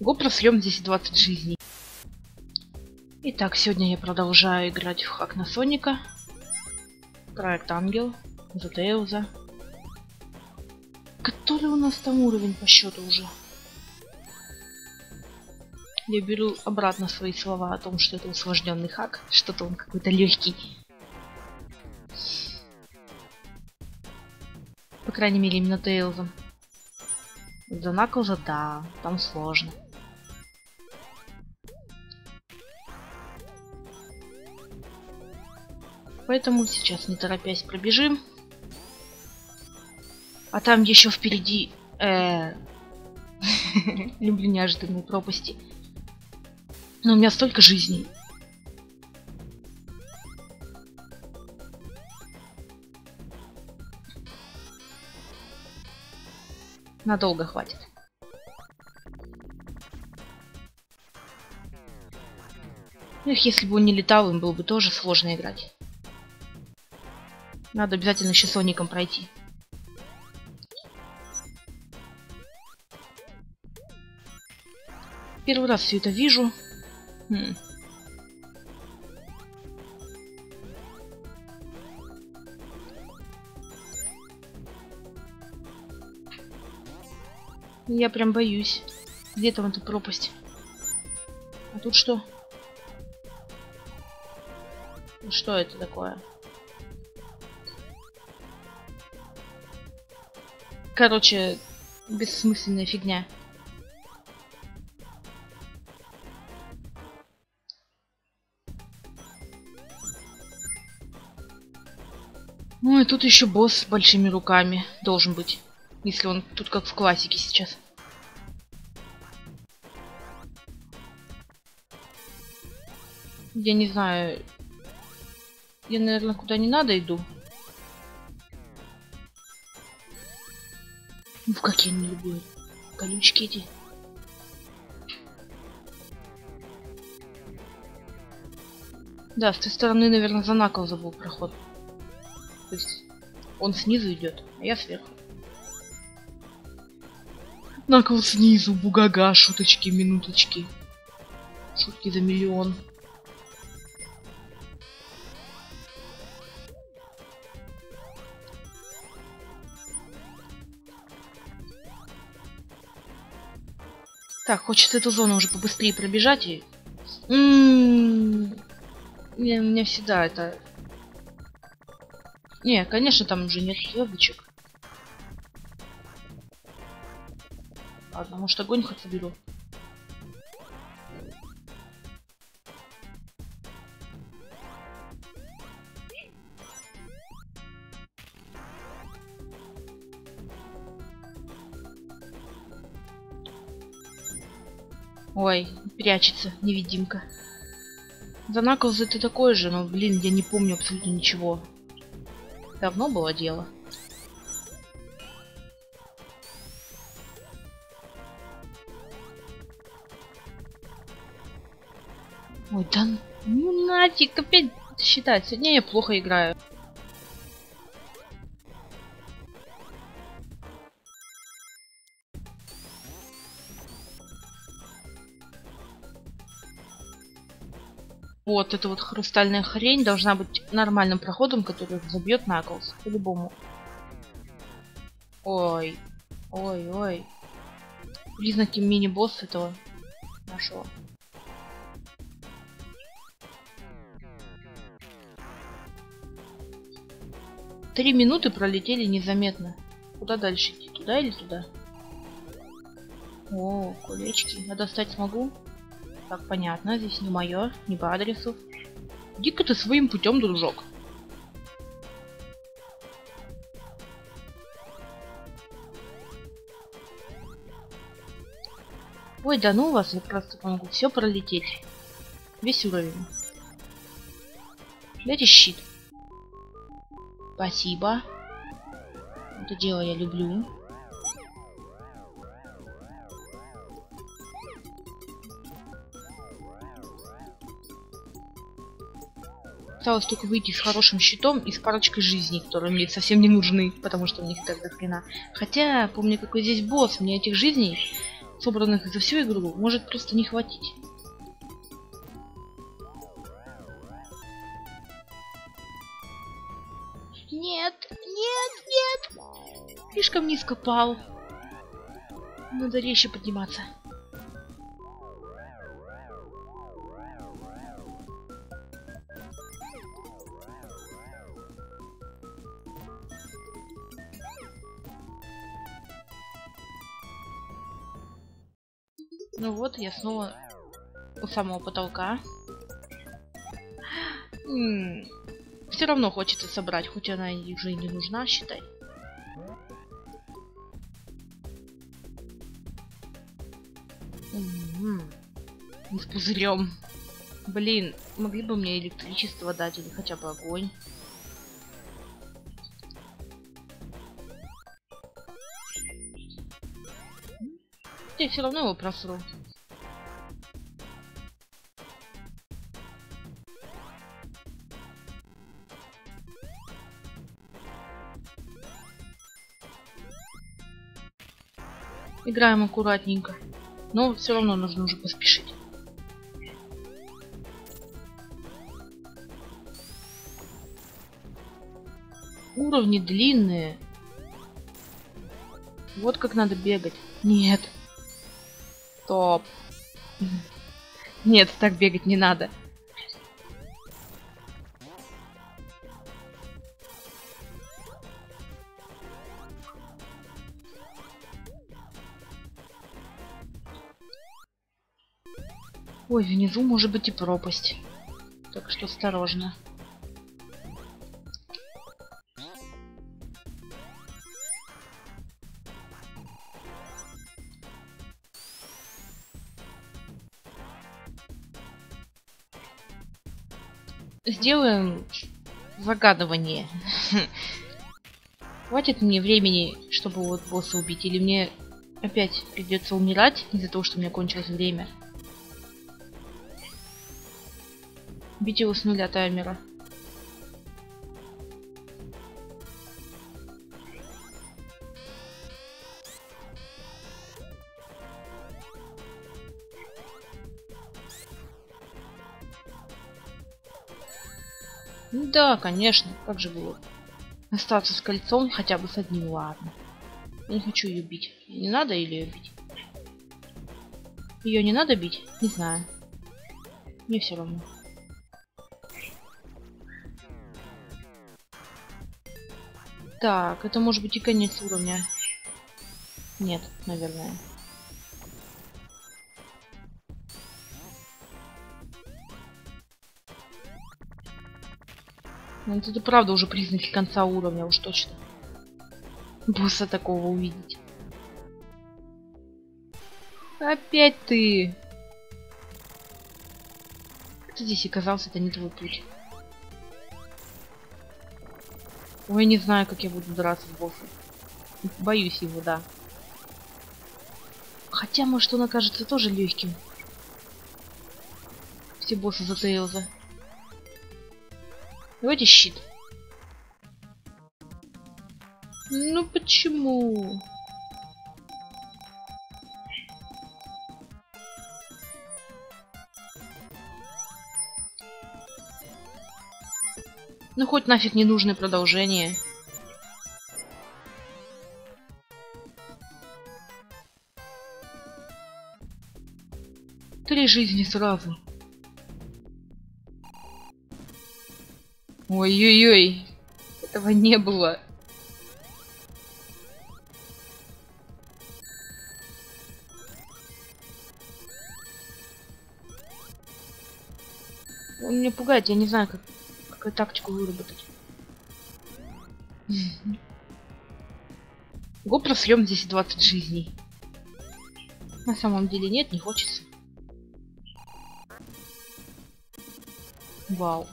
Го съем здесь 20 жизней. Итак, сегодня я продолжаю играть в хак на Соника. Проект Ангел. За Тейлза. Который у нас там уровень по счету уже? Я беру обратно свои слова о том, что это усложненный хак. Что-то он какой-то легкий. По крайней мере, именно Тейлзом. За Наклза, да, там сложно. Поэтому сейчас не торопясь пробежим. А там еще впереди... Э... Люблю неожиданные пропасти. Но у меня столько жизней. Надолго хватит. Эх, если бы он не летал, им было бы тоже сложно играть. Надо обязательно еще Соником пройти. Первый раз все это вижу. Хм. Я прям боюсь. Где там эта пропасть? А тут что? Что это такое? Короче, бессмысленная фигня. Ну и тут еще босс с большими руками должен быть. Если он тут как в классике сейчас. Я не знаю. Я, наверное, куда не надо иду. Ну, как я люблю колючки эти. Да, с той стороны, наверное, за накол забыл проход. То есть он снизу идет, а я сверху. Накол снизу, бугага, шуточки, минуточки. Шутки за миллион. Так, хочется эту зону уже побыстрее пробежать и... М-м-м. у меня всегда это... Не, конечно, там уже нет звездочек. Ладно, может огонь хоть соберу. Ой, прячется невидимка. За Наклз это такой же, но, блин, я не помню абсолютно ничего. Давно было дело. Ой, да ну нафиг, опять считать. Сегодня я плохо играю. Вот эта вот хрустальная хрень должна быть нормальным проходом, который забьет Наклз. По-любому. Ой. Ой, ой. Признаки мини-босс этого нашего. Три минуты пролетели незаметно. Куда дальше идти? Туда или туда? О, колечки. Я достать смогу? Так, понятно, здесь не мое, не по адресу. Иди-ка ты своим путем, дружок. Ой, да ну вас, я просто могу все пролететь. Весь уровень. Дайте щит. Спасибо. Это дело я люблю. Осталось только выйти с хорошим щитом и с парочкой жизней, которые мне совсем не нужны, потому что у них так до хрена. Хотя, помню, какой здесь босс, мне этих жизней, собранных за всю игру, может просто не хватить. Нет, нет, нет! Слишком низко пал. Надо резче подниматься. Ну вот, я снова у самого потолка. Все равно хочется собрать, хоть она уже и не нужна, считай. С пузырем. Блин, могли бы мне электричество дать или хотя бы огонь. Я все равно его просру. Играем аккуратненько. Но все равно нужно уже поспешить. Уровни длинные. Вот как надо бегать. Нет. Стоп. Нет, так бегать не надо. Ой, внизу может быть и пропасть. Так что осторожно. Сделаем загадывание. Хватит мне времени, чтобы вот босса убить? Или мне опять придется умирать из-за того, что у меня кончилось время? Бить его с нуля таймера. Да, конечно. Как же было? Остаться с кольцом хотя бы с одним, ладно. Я не хочу ее бить. Не надо или ее бить? Ее не надо бить? Не знаю. Мне все равно. Так, это может быть и конец уровня. Нет, наверное. Ну, это правда уже признаки конца уровня, уж точно. Босса такого увидеть. Опять ты! Ты здесь оказался, это не твой путь. Ой, не знаю, как я буду драться с боссом. Боюсь его, да. Хотя, может, он окажется тоже легким. Все боссы за Тейлза. Давайте щит. Ну почему? Ну хоть нафиг не нужное продолжение. Три жизни сразу. Ой-ой-ой. Этого не было. Он меня пугает, я не знаю, как какую тактику выработать. Го съем здесь 20 жизней. На самом деле нет, не хочется. Вау.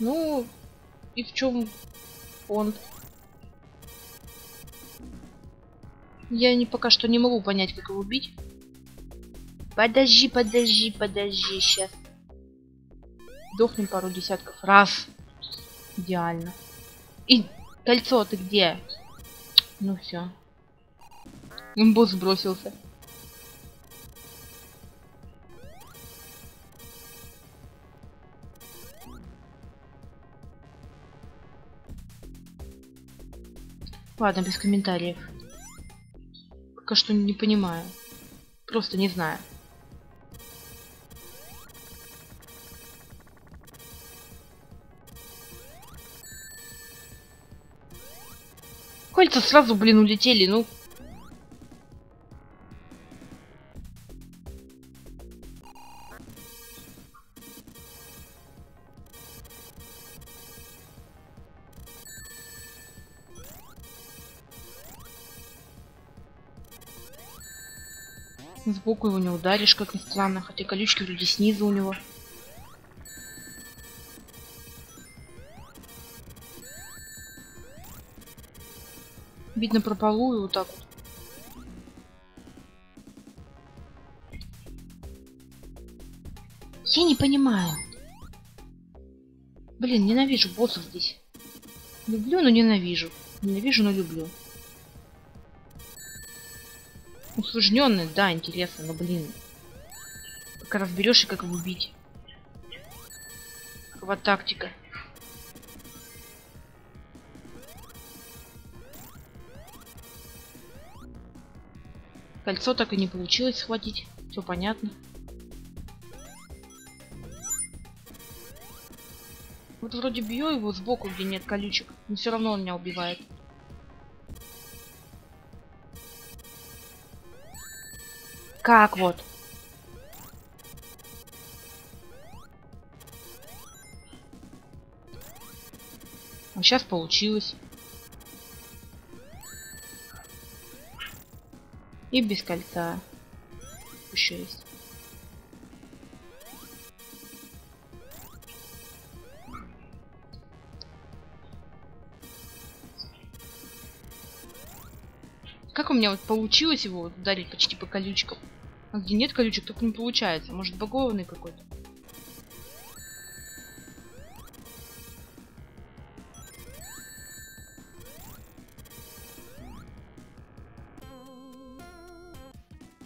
Ну, и в чем фонд? Я не пока что не могу понять, как его убить. Подожди, подожди, подожди, сейчас. Сдохнем пару десятков раз. Идеально. И кольцо ты где? Ну все. Босс сбросился. Ладно, без комментариев. Пока что не понимаю. Просто не знаю. Кольца сразу, блин, улетели, ну. Сбоку его не ударишь, как ни странно, хотя колючки вроде снизу у него. Видно прополую вот так вот. Я не понимаю. Блин, ненавижу боссов здесь. Люблю, но ненавижу. Ненавижу, но люблю. Усложненный, да, интересно, но блин. Пока разберешься, как его убить. Какова тактика. Кольцо так и не получилось схватить. Все понятно. Вот вроде бью его сбоку, где нет колючек, но все равно он меня убивает. Как вот? А сейчас получилось. И без кольца. Еще есть. У меня вот получилось его ударить почти по колючкам? А где нет колючек, только не получается. Может багованный какой-то?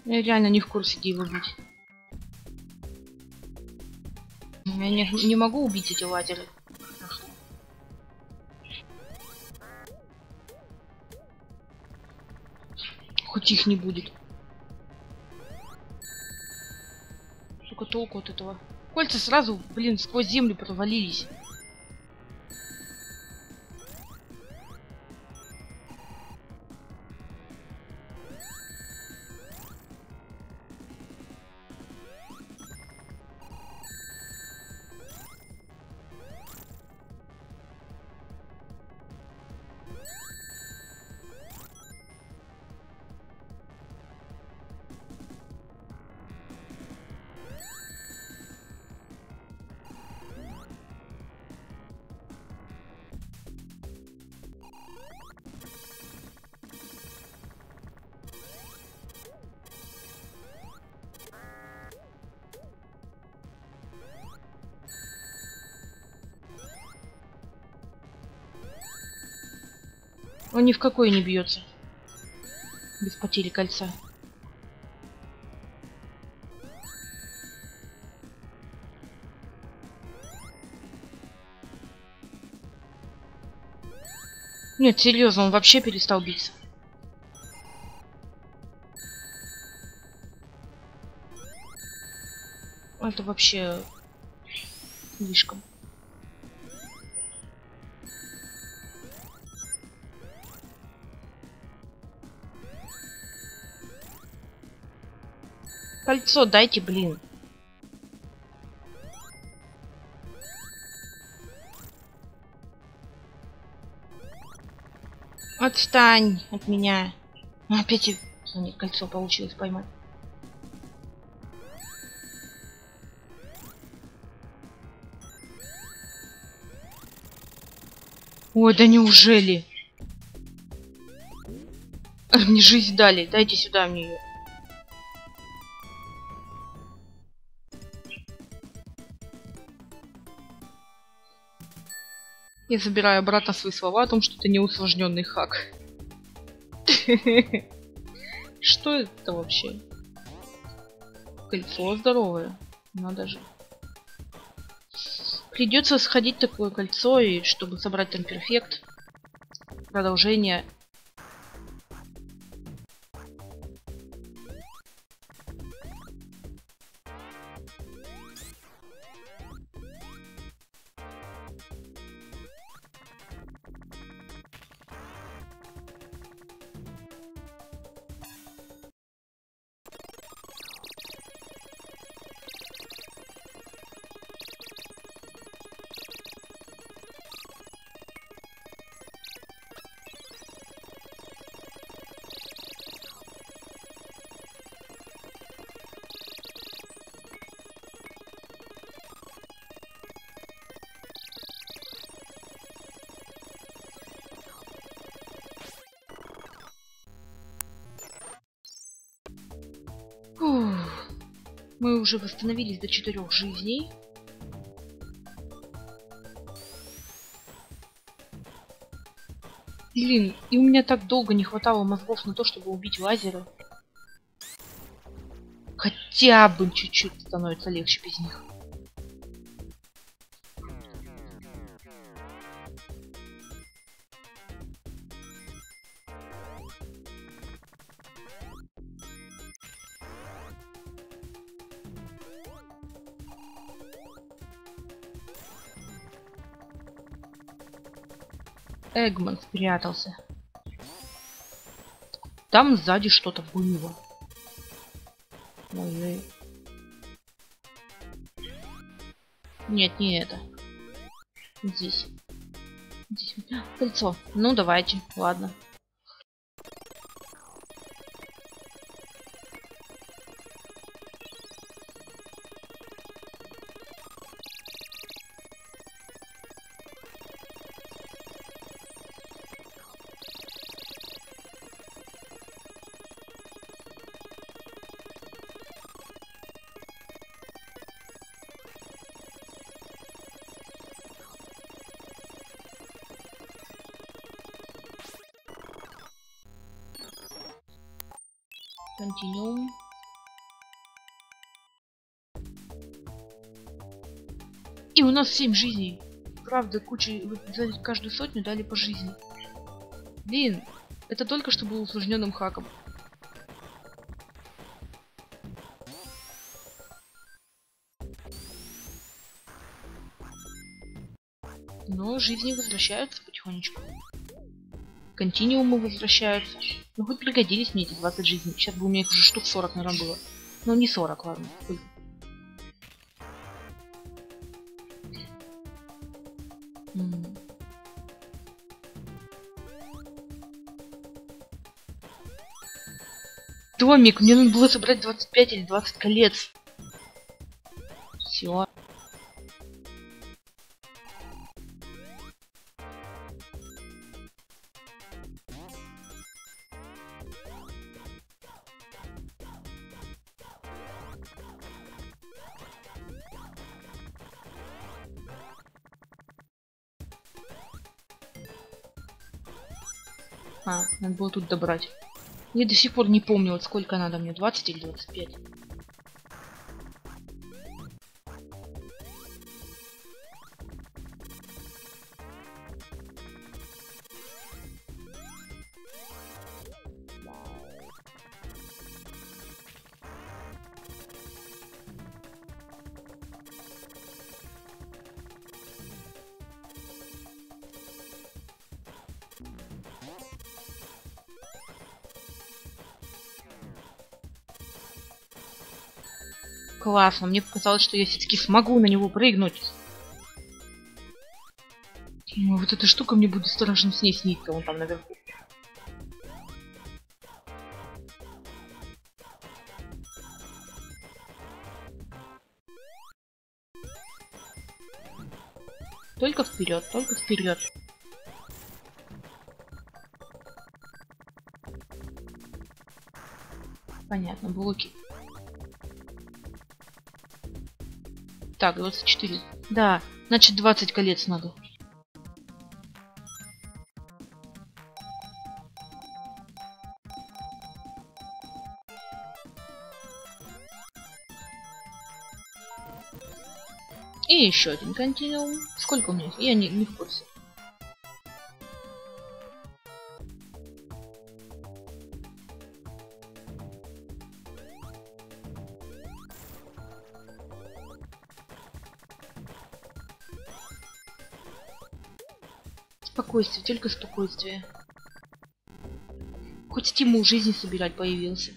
Я реально не в курсе, где его бить. Я не, не могу убить эти лазеры. Хоть их не будет. Сколько толку от этого? Кольца сразу, блин, сквозь землю провалились. Он ни в какой не бьется. Без потери кольца. Нет, серьезно, он вообще перестал биться. Это вообще слишком. Кольцо дайте, блин. Отстань от меня. Ну, опять. Нет, кольцо получилось поймать. Ой, да неужели? Мне жизнь дали. Дайте сюда мне ее. Я забираю обратно свои слова о том, что это не усложненный хак. Что это вообще? Кольцо здоровое. Надо же. Придется сходить такое кольцо, и чтобы собрать там перфект. Продолжение Мы уже восстановились до четырех жизней. Блин, и у меня так долго не хватало мозгов на то, чтобы убить лазеры. Хотя бы чуть-чуть становится легче без них. Эгман спрятался. Там сзади что-то было. Ой-ой. Нет, не это. Здесь. Здесь. Кольцо. Ну, давайте. Ладно. Нас 7 жизней. Правда, куча... За каждую сотню дали по жизни. Блин, это только что был усложненным хаком. Но жизни возвращаются потихонечку. Континуумы возвращаются. Ну хоть пригодились мне эти 20 жизней. Сейчас бы у меня их уже штук 40, наверное, было. Ну не 40, ладно. Домик, мне надо было собрать 25 или 20 колец. Все. А, надо было тут добрать. Я до сих пор не помню, вот сколько надо мне, 20 или 25. Классно, мне показалось, что я все-таки смогу на него прыгнуть. Ну, вот эта штука мне будет в страшном сне сниться, вон там наверху. Только вперед, только вперед. Понятно, блоки. Так, 24. Да, значит 20 колец надо. И еще один континуум. Сколько у меня? Я не, не в курсе. Спокойствие, только спокойствие. Хоть стимул жизни собирать появился.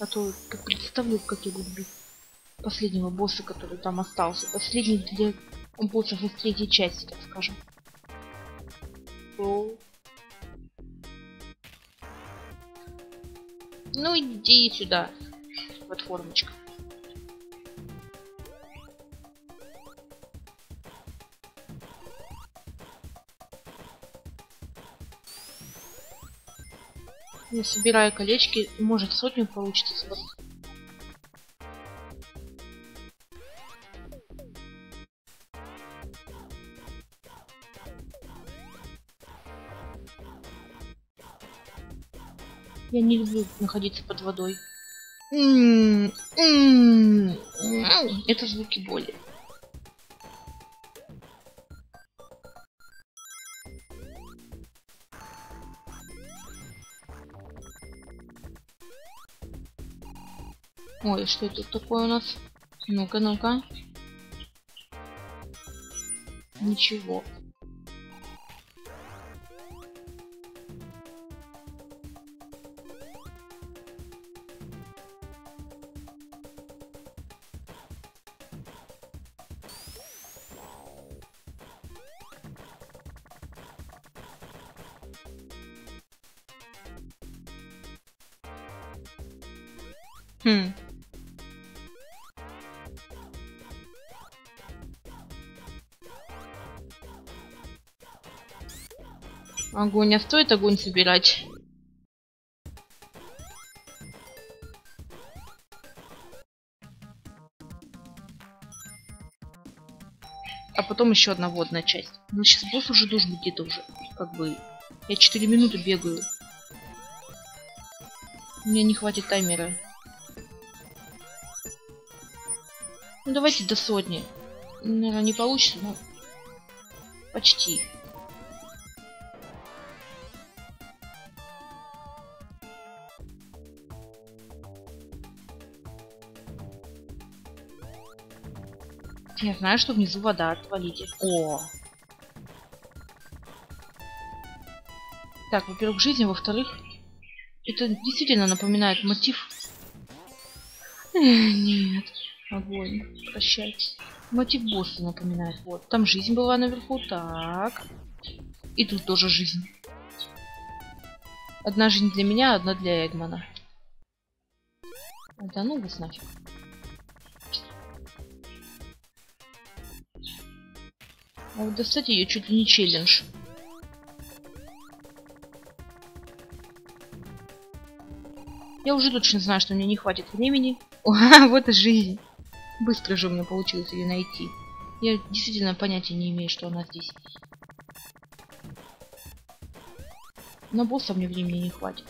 А то как представлю, как я буду бить последнего босса, который там остался. Последний для боссов из третьей части, так скажем. О. Ну иди сюда, платформочка. Я собираю колечки, может сотню получится. Я не люблю находиться под водой. Это звуки боли. Ой, что это такое у нас? Ну-ка, ну-ка. Ничего. Хм. Огонь, а стоит огонь собирать? А потом еще одна водная часть. Ну сейчас босс уже должен быть где-то уже. Как бы. Я 4 минуты бегаю. Мне не хватит таймера. Ну давайте до сотни. Наверное, не получится, но почти. Я знаю, что внизу вода, отвалите. О! Так, во-первых, жизнь, во-вторых, это действительно напоминает мотив. Нет. Огонь. Прощайте. Мотив босса напоминает. Вот. Там жизнь была наверху. Так. И тут тоже жизнь. Одна жизнь для меня, одна для Эгмана. Да ну вас нафиг. А достать ее чуть ли не челлендж. Я уже точно знаю, что мне не хватит времени. О, вот и жизнь. Быстро же у меня получилось ее найти. Я действительно понятия не имею, что она здесь. На босса мне времени не хватит.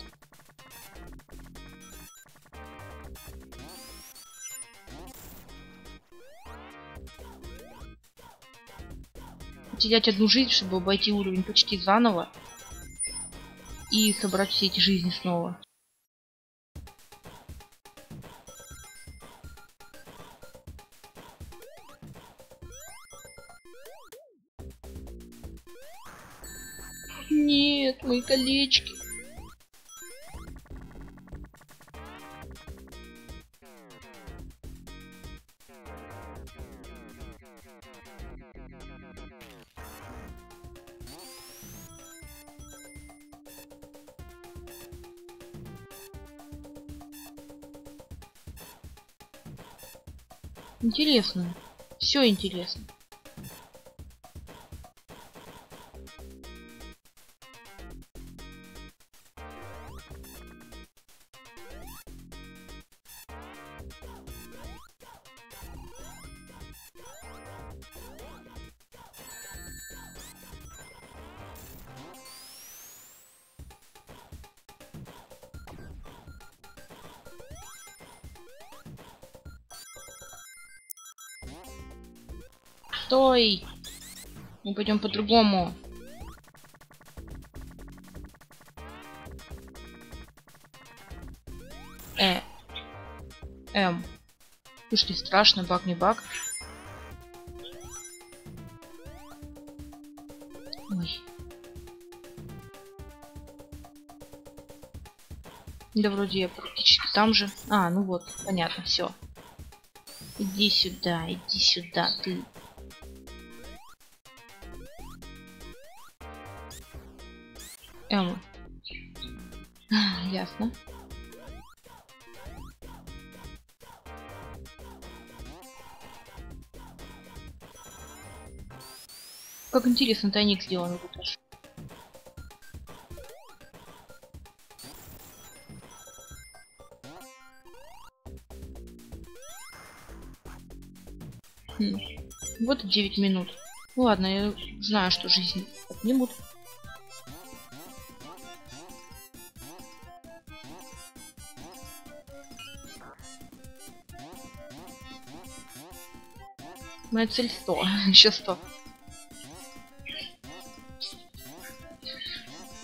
Потерять одну жизнь, чтобы обойти уровень почти заново. И собрать все эти жизни снова. Нет, мои колечки. Интересно. Все интересно. Мы пойдем по-другому. Э. Эм. Уж не страшно, баг не баг. Ой. Да вроде я практически там же. А, ну вот, понятно, все. Иди сюда, иди сюда, ты. Эм. Ясно. Как интересно тайник сделан. Хм. Вот и 9 минут. Ну ладно, я знаю, что жизнь отнимут. Моя цель 100. Еще 100.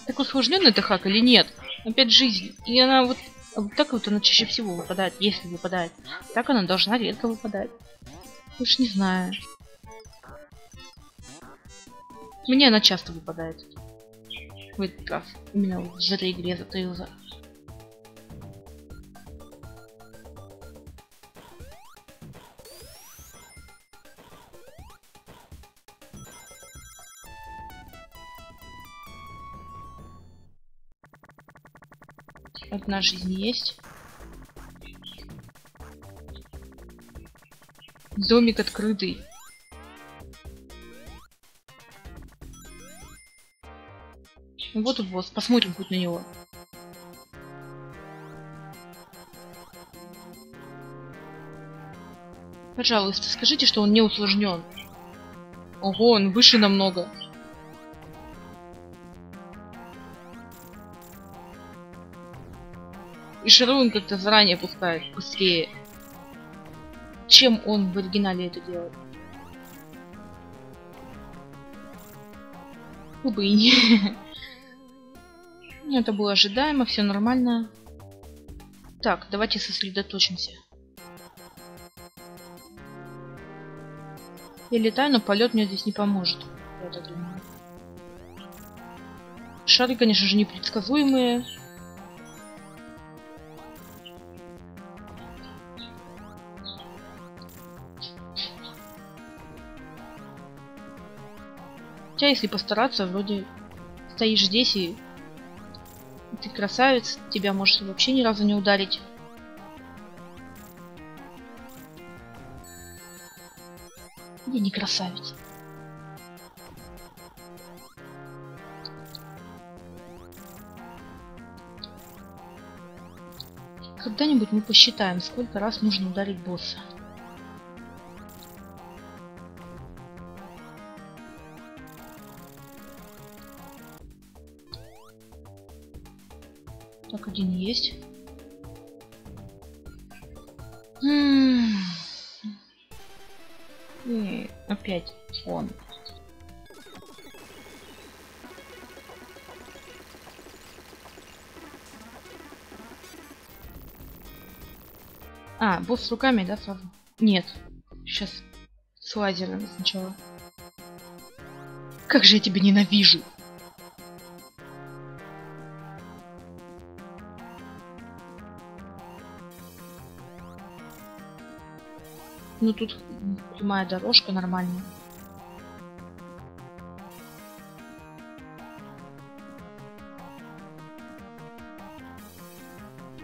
Так усложненный это хак или нет? Опять жизнь. И она вот, так вот она чаще всего выпадает, если выпадает. Так она должна редко выпадать. Уж не знаю. Мне она часто выпадает. В этот раз. Именно в этой игре затаился. Одна жизнь есть. Домик открытый. Вот и босс. Посмотрим хоть на него. Пожалуйста, скажите, что он не усложнен. Ого, он выше намного. И Шарун как-то заранее пускает быстрее, чем он в оригинале это делает. Бы и не. Это было ожидаемо, все нормально. Так, давайте сосредоточимся. Я летаю, но полет мне здесь не поможет. Я так думаю. Шары, конечно же, непредсказуемые. Если постараться, вроде стоишь здесь и ты красавец, тебя может вообще ни разу не ударить. Я не красавец. Когда-нибудь мы посчитаем, сколько раз нужно ударить босса. С руками, да, сразу? Нет. Сейчас с лазером сначала. Как же я тебя ненавижу! Ну тут прямая дорожка нормальная.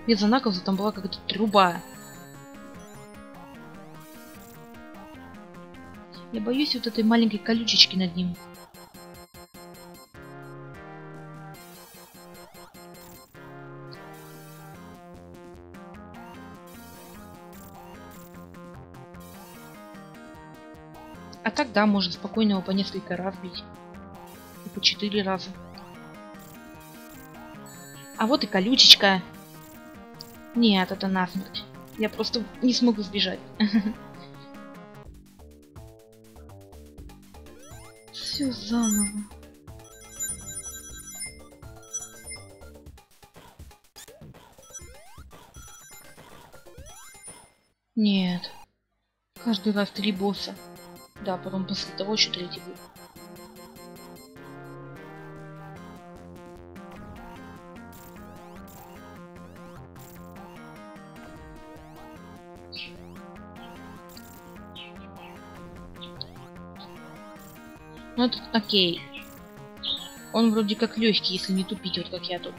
За Наклза там была какая-то труба. Я боюсь вот этой маленькой колючечки над ним. А тогда можно спокойно его по несколько раз бить. И по четыре раза. А вот и колючечка. Нет, это насмерть. Я просто не смогу сбежать. Все заново. Нет. Каждый раз три босса. Да, потом после того еще третий будет. Ну, это окей. Он вроде как легкий, если не тупить, вот как я тут.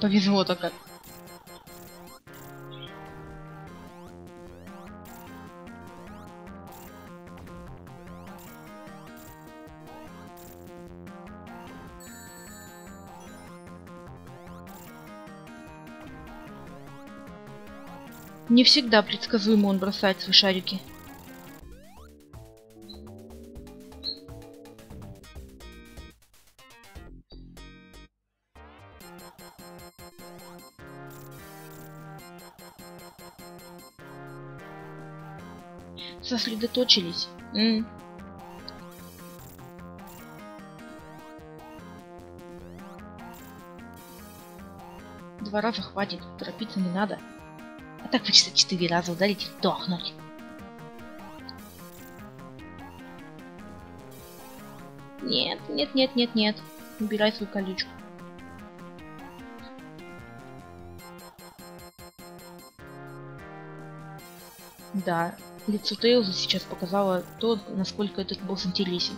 Повезло-то как. Не всегда предсказуемо он бросает свои шарики. Сосредоточились. М. Два раза хватит, торопиться не надо. Так почти четыре раза ударить и дохнуть. Нет, нет, нет, нет, нет. Убирай свою колючку. Да, лицо Тейлза сейчас показало то, насколько этот босс интересен.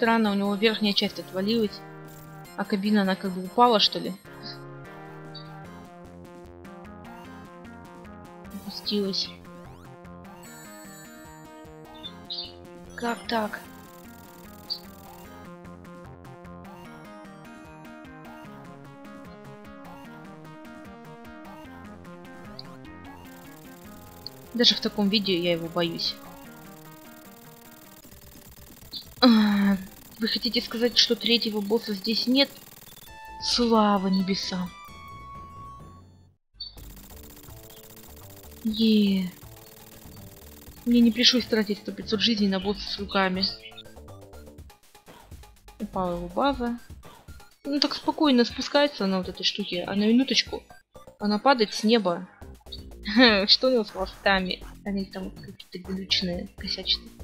Странно, у него верхняя часть отвалилась. А кабина, она как бы упала, что ли? Опустилась. Как так? Даже в таком виде я его боюсь. Вы хотите сказать, что третьего босса здесь нет? Слава небесам. Е. Мне не пришлось тратить 100 500 жизней на босса с руками. Упала его база. Ну так спокойно спускается на вот этой штуке, а на минуточку она падает с неба. Что у него с хвостами? Они там какие-то глючные, косячные.